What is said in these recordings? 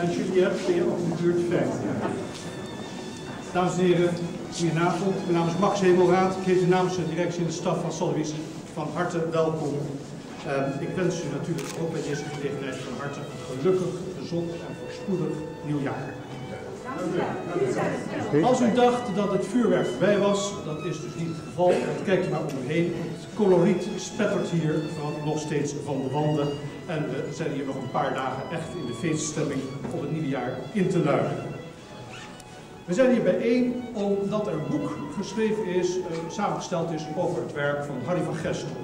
En je ook in de buurt fijn. Dames en heren, goedenavond. Mijn naam is Max Hemelraad. Ik heet u namens de directie en de staf van Solwis van harte welkom. Uh, ik wens u natuurlijk ook bij deze gelegenheid van harte een gelukkig, gezond en voorspoedig nieuwjaar. Als u dacht dat het vuurwerk voorbij was, dat is dus niet het geval. U maar om u heen. Het coloriet spettert hier van, nog steeds van de wanden. En we zijn hier nog een paar dagen echt in de feeststemming om het nieuwe jaar in te luiden. We zijn hier bijeen omdat er een boek geschreven is, uh, samengesteld is over het werk van Harry van Gestel.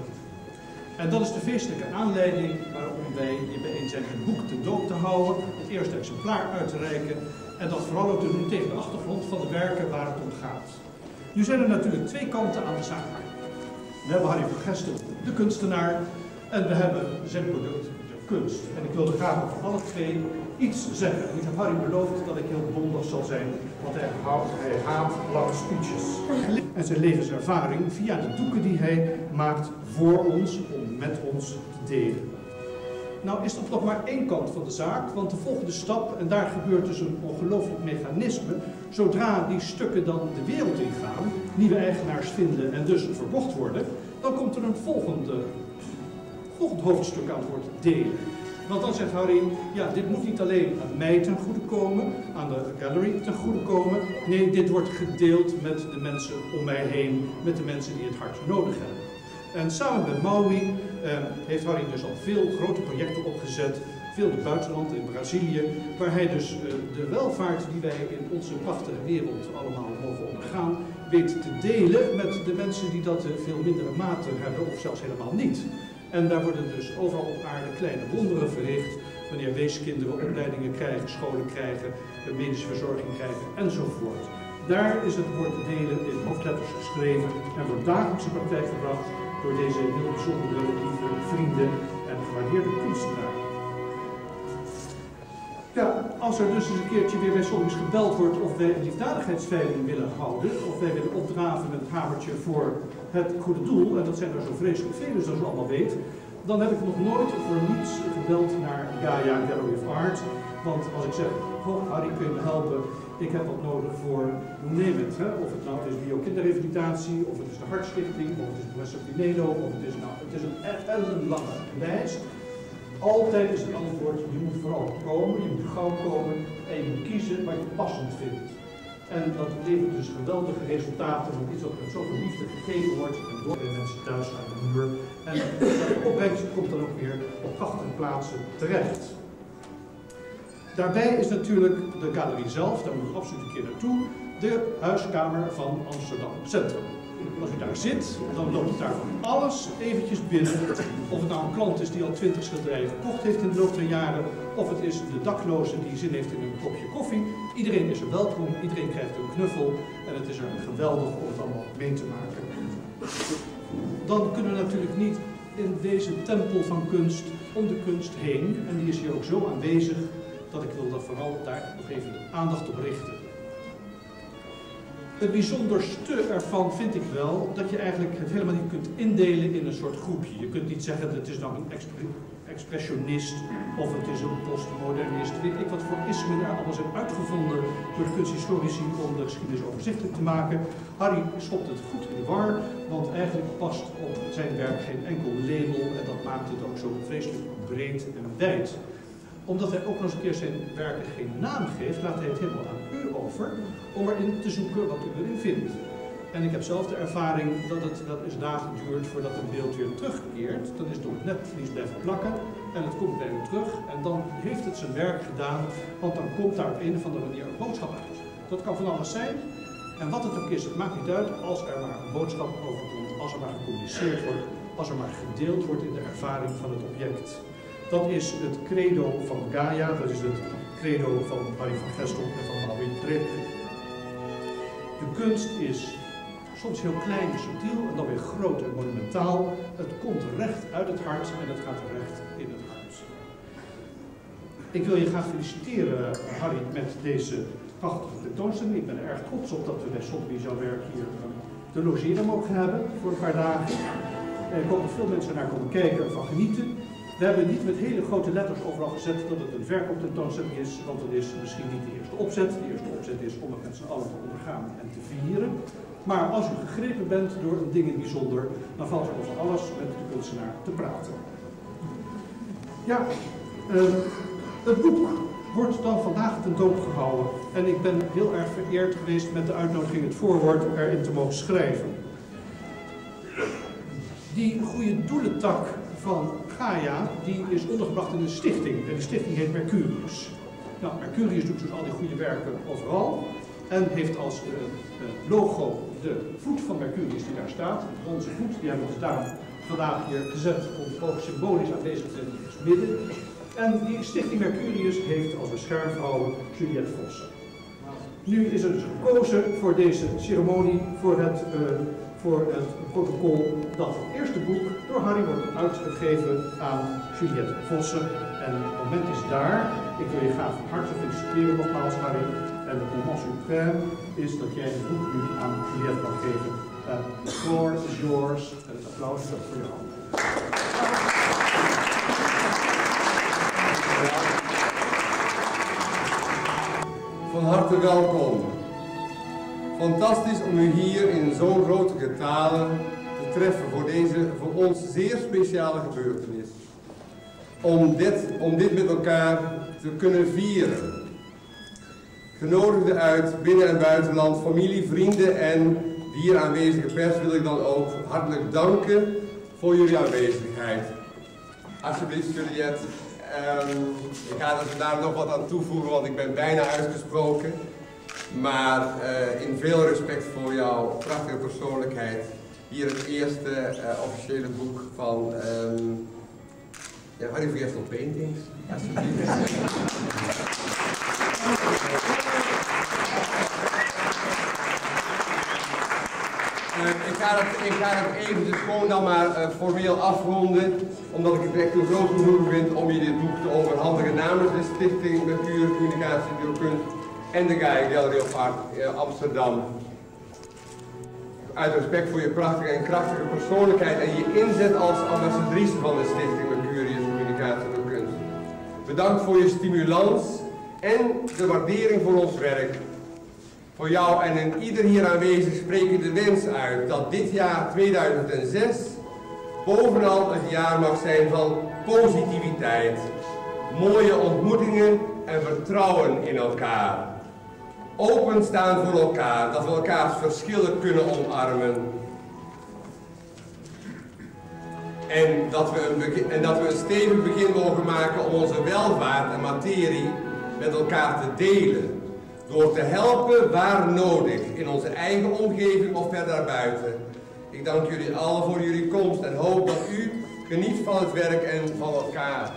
En dat is de feestelijke aanleiding waarom wij hier bijeen zijn het boek te doop te houden, het eerste exemplaar uit te reiken en dat vooral ook te doen tegen de achtergrond van de werken waar het om gaat. Nu zijn er natuurlijk twee kanten aan de zaak. We hebben Harry van Gestel, de kunstenaar, en we hebben zijn product, de kunst. En ik wilde graag over alle twee iets zeggen. Ik heb Harry beloofd dat ik heel bondig zal zijn, want hij, houdt, hij haat lange speeches. En zijn levenservaring via de doeken die hij maakt voor ons, om met ons te delen. Nou is dat nog maar één kant van de zaak, want de volgende stap, en daar gebeurt dus een ongelooflijk mechanisme, zodra die stukken dan de wereld ingaan, nieuwe eigenaars vinden en dus verkocht worden, dan komt er een volgende, volgend hoofdstuk aan woord delen. Want dan zegt Harry, ja, dit moet niet alleen aan mij ten goede komen, aan de gallery ten goede komen. Nee, dit wordt gedeeld met de mensen om mij heen, met de mensen die het hart nodig hebben. En samen met Maui eh, heeft Harry dus al veel grote projecten opgezet, veel in het buitenland, in Brazilië, waar hij dus uh, de welvaart die wij in onze prachtige wereld allemaal mogen ondergaan, weet te delen met de mensen die dat uh, veel mindere mate hebben of zelfs helemaal niet. En daar worden dus overal op aarde kleine wonderen verricht. Wanneer weeskinderen opleidingen krijgen, scholen krijgen, medische verzorging krijgen enzovoort. Daar is het woord delen in hoofdletters geschreven en wordt dagelijks in praktijk gebracht door deze heel bijzondere lieve vrienden en gewaardeerde kunstenaar. Ja, als er dus eens een keertje weer bij soms gebeld wordt of wij een liefdadigheidsveiling willen houden, of wij willen opdraven met het hamertje voor het goede doel, en dat zijn er zo vreselijk veel, zoals u allemaal weet, dan heb ik nog nooit voor niets gebeld naar Gaia Gallery of Art. Want als ik zeg, goh Harry, kun je me helpen? Ik heb wat nodig voor, neem het, hè? of het nou is biokinderrevalidatie, of het is de Hartstichting, of het is of Pinedo, of het is nou, het is een ellenlange lijst. Altijd is het antwoord, je moet vooral komen, je moet gauw komen en je moet kiezen wat je passend vindt. En dat levert dus geweldige resultaten, want iets dat met zoveel liefde gegeven wordt en door de mensen thuis uit de muur. En de opbrengst komt dan ook weer op prachtige plaatsen terecht. Daarbij is natuurlijk de galerie zelf, daar moet ik absoluut een keer naartoe, de huiskamer van Amsterdam Centrum. Als u daar zit, dan loopt daar van alles eventjes binnen. Of het nou een klant is die al twintig schilderijen gekocht heeft in de loop der jaren, of het is de dakloze die zin heeft in een kopje koffie. Iedereen is er welkom, iedereen krijgt een knuffel en het is er geweldig om het allemaal mee te maken. Dan kunnen we natuurlijk niet in deze tempel van kunst om de kunst heen, en die is hier ook zo aanwezig, dat ik wil dat vooral daar nog even de aandacht op richten. Het bijzonderste ervan vind ik wel dat je eigenlijk het helemaal niet kunt indelen in een soort groepje. Je kunt niet zeggen dat het is nou een expressionist of het is een postmodernist. Weet ik wat voor ismen er allemaal zijn uitgevonden door de kunsthistorici om de geschiedenis overzichtelijk te maken. Harry schopt het goed in de war, want eigenlijk past op zijn werk geen enkel label en dat maakt het ook zo vreselijk breed en wijd omdat hij ook nog eens een keer zijn werken geen naam geeft, laat hij het helemaal aan u over om erin te zoeken wat u erin vindt. En ik heb zelf de ervaring dat het wel eens dagen duurt voordat een beeld weer terugkeert. Dan is het op het netvlies blijven plakken en het komt bij u terug. En dan heeft het zijn werk gedaan, want dan komt daar op een of andere manier een boodschap uit. Dat kan van alles zijn. En wat het ook is, het maakt niet uit als er maar een boodschap over komt, als er maar gecommuniceerd wordt, als er maar gedeeld wordt in de ervaring van het object. Dat is het credo van Gaia, dat is het credo van Harry van Gestel en van Maui Treppe. De kunst is soms heel klein en subtiel en dan weer groot en monumentaal. Het komt recht uit het hart en het gaat recht in het hart. Ik wil je graag feliciteren, Harry, met deze prachtige tentoonstelling. Ik ben er erg trots op dat we bij Sotheby's jouw werk hier te logeren mogen hebben voor een paar dagen. En ik dat veel mensen naar komen kijken en van genieten. We hebben niet met hele grote letters overal gezet dat het een verkooptentoonstelling is, want het is misschien niet de eerste opzet. De eerste opzet is om het met z'n allen te ondergaan en te vieren. Maar als u gegrepen bent door een ding in bijzonder, dan valt er over alles met de kunstenaar te praten. Ja, uh, het boek wordt dan vandaag tentoon gehouden. En ik ben heel erg vereerd geweest met de uitnodiging het voorwoord erin te mogen schrijven. Die goede doelentak van Gaia, die is ondergebracht in een stichting. En die stichting heet Mercurius. Nou, Mercurius doet dus al die goede werken overal. En heeft als uh, logo de voet van Mercurius die daar staat. Onze voet, die hebben we dus daar vandaag hier gezet om ook symbolisch aanwezig te zijn midden. En die Stichting Mercurius heeft als beschermvrouw Juliette Vossen. Nu is er dus gekozen voor deze ceremonie, voor het, uh, voor het protocol, dat het eerste boek door Harry wordt uitgegeven aan Juliette Vossen. En het moment is daar. Ik wil je graag van harte feliciteren nogmaals, Harry. En de moment suprême is dat jij het boek nu aan Juliette kan geven. Uh, the floor is yours. En het applaus is voor jou. Van harte welkom. Fantastisch om u hier in zo'n grote getalen treffen voor deze voor ons zeer speciale gebeurtenis. Om dit, om dit met elkaar te kunnen vieren. Genodigden uit binnen- en buitenland, familie, vrienden en hier aanwezige pers wil ik dan ook hartelijk danken voor jullie aanwezigheid. Alsjeblieft Juliette, Um, ik ga er daar nog wat aan toevoegen, want ik ben bijna uitgesproken. Maar uh, in veel respect voor jouw prachtige persoonlijkheid. Hier het eerste uh, officiële boek van um, ja, Harry Fiestel Paintings. Alsjeblieft. Uh, ik, ga het, ik ga eventjes gewoon dan maar uh, formeel afronden, omdat ik het echt een groot genoegen vind om je dit boek te overhandigen namens de Stichting Mercure Communicatie en de Gaia Gallery of Art uh, Amsterdam. Uit respect voor je prachtige en krachtige persoonlijkheid en je inzet als ambassadrice van de Stichting Mercurius Communicatie Kunst. Bedankt voor je stimulans en de waardering voor ons werk. Voor jou en in ieder hier aanwezig spreek ik de wens uit dat dit jaar 2006 bovenal het jaar mag zijn van positiviteit, mooie ontmoetingen en vertrouwen in elkaar. Openstaan voor elkaar, dat we elkaars verschillen kunnen omarmen. En dat, we een en dat we een stevig begin mogen maken om onze welvaart en materie met elkaar te delen door te helpen waar nodig, in onze eigen omgeving of verder daarbuiten. Ik dank jullie allen voor jullie komst en hoop dat u geniet van het werk en van elkaar.